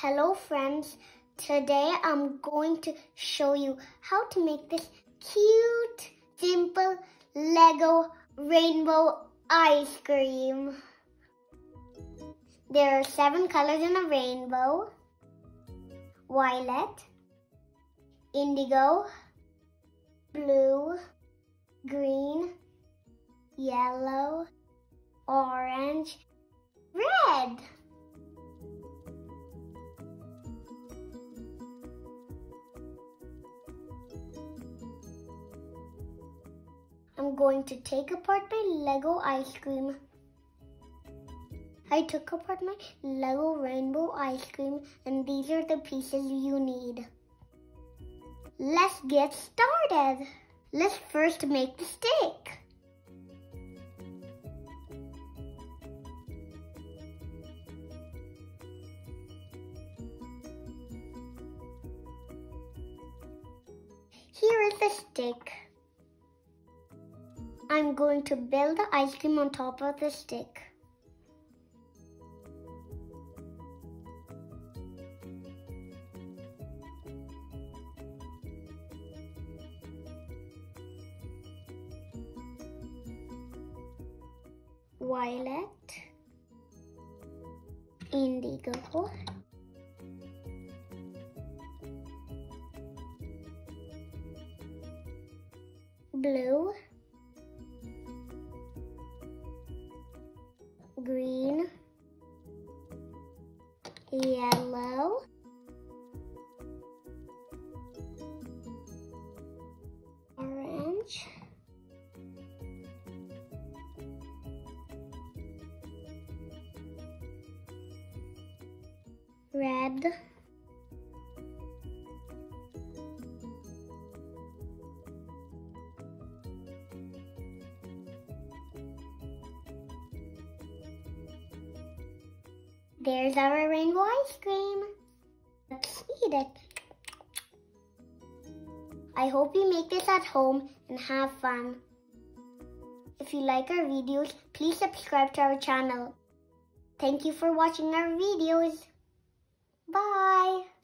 Hello friends, today I'm going to show you how to make this cute, simple Lego rainbow ice cream. There are seven colors in a rainbow. Violet, indigo, blue, green, yellow, orange, red. I'm going to take apart my Lego ice cream. I took apart my Lego rainbow ice cream and these are the pieces you need. Let's get started. Let's first make the stick. Here is the stick. I'm going to build the ice cream on top of the stick. Violet, indigo, blue, yellow, orange, red, There's our rainbow ice cream. Let's eat it. I hope you make this at home and have fun. If you like our videos, please subscribe to our channel. Thank you for watching our videos. Bye.